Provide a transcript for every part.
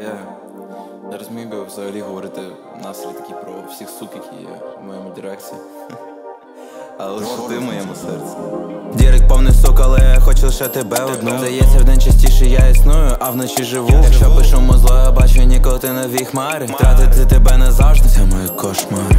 Я не міг би взагалі говорити наслідки про всіх сук, які є в моєму дирекції. Але лише ти в моєму серці. Дірек повний сук, але я хочу лише тебе одну. Здається, вдень частіше я існую, а вночі живу. Якщо пишу музло, я бачу нікотинові хмари. Втратити тебе не завжди, це мої кошмари.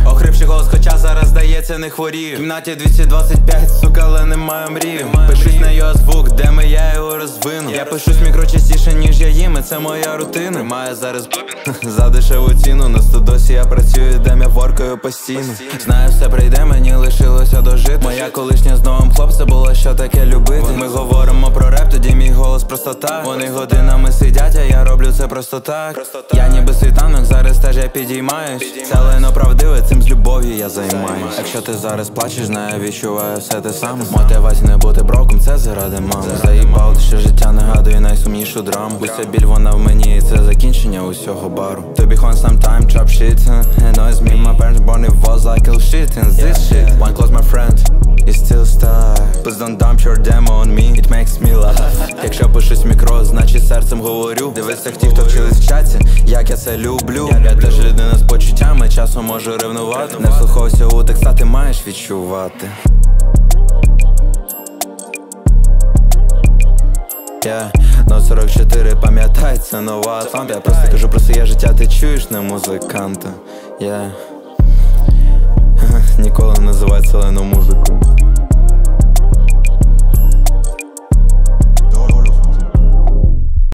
Здається, не хворію. В кімнаті 225, сука, але немає мрії. Пишусь на його звук, де ми я його розвину. Я пишусь мікро частіше, ніж я їм, і це моя рутина. Має зараз за дешеву ціну. На студосі я працюю, де я воркою постійно. Знаю, все прийде, мені лишилося дожити. Моя колишня з новим хлопцем було що таке любити. Ми говоримо про реп, тоді мій голос просто так. Вони годинами сидять, а я роблю це просто так. Я ніби світанок, зараз теж я підіймаюсь. Це лайно правдиве, цим з любов'ю я займаюсь. Якщо ти зараз плачеш, знаю, відчуваю все те саме. Мотивація не бути броком, це заради мами. Заїбав, що життя нагадує найсумнішу драму. Уся біль вона в мені, і це закінчення усього бару. Тобі хон sometime chop shit huh? Annoys me, my parents born it was like ill shit And this shit, one close my friend laugh Якщо пишусь мікро, значить серцем говорю. Дивись, як ті, хто вчились в чаті, як я це люблю. Я теж людина з почуттями, часом можу ревнувати. Не вслуховуйся у текста, ти маєш відчувати. Yeah. Но 44 пам'ятай, це нова Атланта Я просто кажу про своє життя, ти чуєш не музиканта. Yeah. Ніколи не називай музику